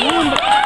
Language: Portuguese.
segunda.